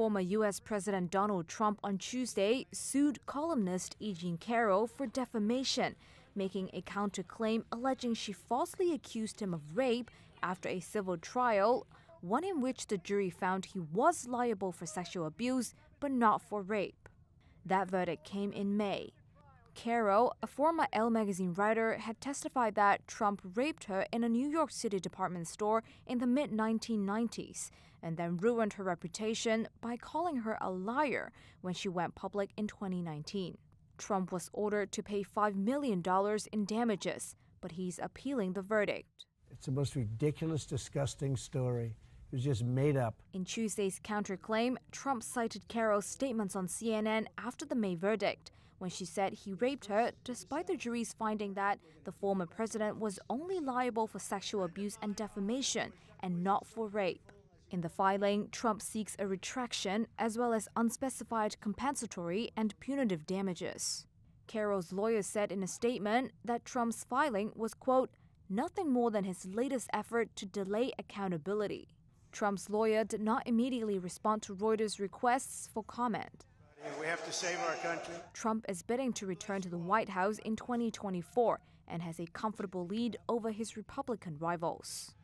former U.S. President Donald Trump on Tuesday sued columnist E. Carroll for defamation, making a counterclaim alleging she falsely accused him of rape after a civil trial, one in which the jury found he was liable for sexual abuse but not for rape. That verdict came in May. Carroll, a former Elle magazine writer, had testified that Trump raped her in a New York City department store in the mid 1990s and then ruined her reputation by calling her a liar when she went public in 2019. Trump was ordered to pay $5 million in damages, but he's appealing the verdict. It's the most ridiculous, disgusting story. It was just made up. In Tuesday's counterclaim, Trump cited Carroll's statements on CNN after the May verdict, when she said he raped her, despite the jury's finding that the former president was only liable for sexual abuse and defamation and not for rape. In the filing, Trump seeks a retraction as well as unspecified compensatory and punitive damages. Carroll's lawyer said in a statement that Trump's filing was, quote, nothing more than his latest effort to delay accountability. Trump's lawyer did not immediately respond to Reuters' requests for comment. We have to save our country. Trump is bidding to return to the White House in 2024 and has a comfortable lead over his Republican rivals.